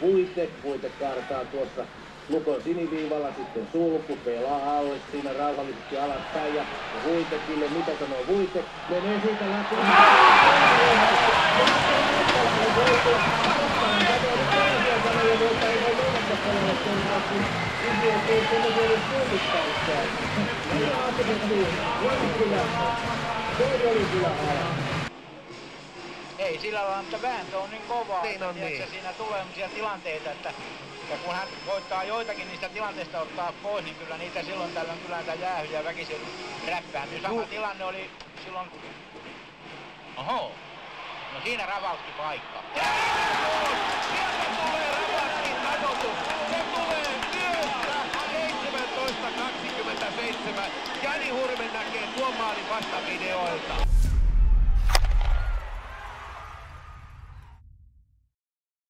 Vuite, Vuite kaartaa tuossa Lukon siniviivalla sitten sulku, pelaa alle siinä rauhallisesti alaspäin ja Vuitekille, mitä sanoo Vuite, menee siitä läpi. Se oli kyllä ala. Ei sillä lailla, mutta vääntö on niin kovaa, Niin on, että niin. siinä tulee sellaisia tilanteita, että ja kun hän koittaa joitakin niistä tilanteista ottaa pois, niin kyllä niitä silloin tällöin kyllä niitä jäähyjä ja väkisin räppääntyy. Sama Ju- tilanne oli silloin... Oho, no siinä ravauski paikka. Sieltä tulee Ravaskin ajoitus. Se tulee yössä 17.27. Jani Hurme näkee tuon maalin vasta videoilta.